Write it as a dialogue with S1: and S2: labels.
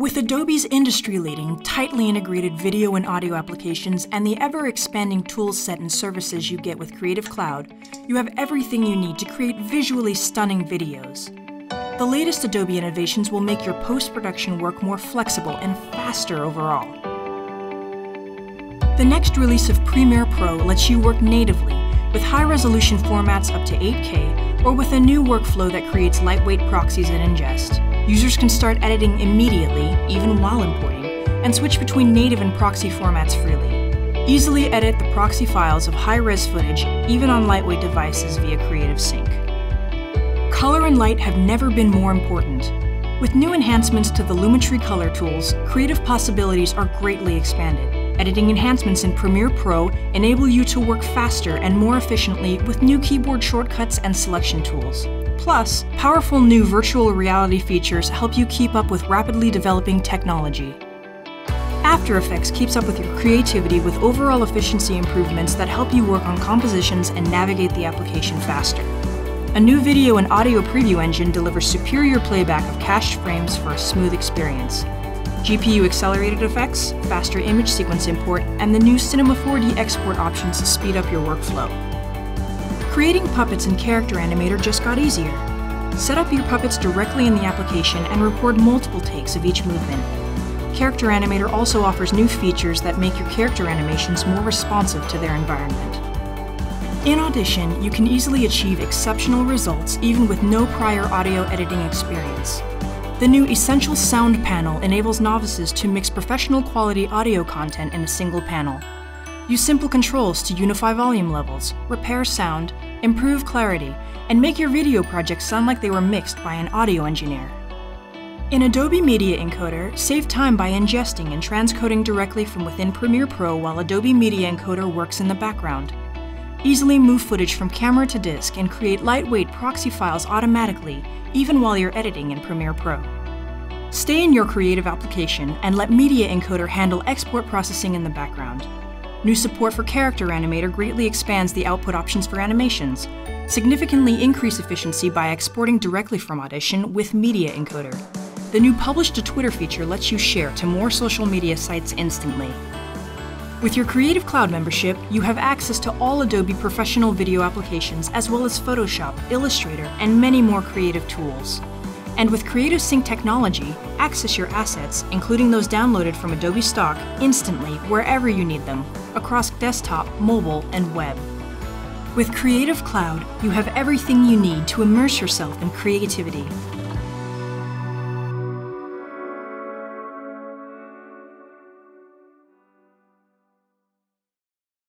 S1: With Adobe's industry leading, tightly integrated video and audio applications and the ever expanding tool set and services you get with Creative Cloud, you have everything you need to create visually stunning videos. The latest Adobe innovations will make your post production work more flexible and faster overall. The next release of Premiere Pro lets you work natively with high resolution formats up to 8K or with a new workflow that creates lightweight proxies and ingest. Users can start editing immediately, even while importing, and switch between native and proxy formats freely. Easily edit the proxy files of high-res footage, even on lightweight devices via Creative Sync. Color and light have never been more important. With new enhancements to the Lumetri color tools, creative possibilities are greatly expanded. Editing enhancements in Premiere Pro enable you to work faster and more efficiently with new keyboard shortcuts and selection tools. Plus, powerful new virtual reality features help you keep up with rapidly developing technology. After Effects keeps up with your creativity with overall efficiency improvements that help you work on compositions and navigate the application faster. A new video and audio preview engine delivers superior playback of cached frames for a smooth experience. GPU accelerated effects, faster image sequence import, and the new Cinema 4D export options to speed up your workflow. Creating puppets in Character Animator just got easier. Set up your puppets directly in the application and record multiple takes of each movement. Character Animator also offers new features that make your character animations more responsive to their environment. In Audition, you can easily achieve exceptional results even with no prior audio editing experience. The new Essential Sound panel enables novices to mix professional quality audio content in a single panel. Use simple controls to unify volume levels, repair sound, improve clarity, and make your video projects sound like they were mixed by an audio engineer. In Adobe Media Encoder, save time by ingesting and transcoding directly from within Premiere Pro while Adobe Media Encoder works in the background. Easily move footage from camera to disk and create lightweight proxy files automatically, even while you're editing in Premiere Pro. Stay in your creative application and let Media Encoder handle export processing in the background. New support for Character Animator greatly expands the output options for animations, significantly increase efficiency by exporting directly from Audition with Media Encoder. The new Publish to Twitter feature lets you share to more social media sites instantly. With your Creative Cloud membership, you have access to all Adobe professional video applications as well as Photoshop, Illustrator, and many more creative tools. And with Creative Sync technology, access your assets, including those downloaded from Adobe Stock, instantly wherever you need them, across desktop, mobile, and web. With Creative Cloud, you have everything you need to immerse yourself in creativity.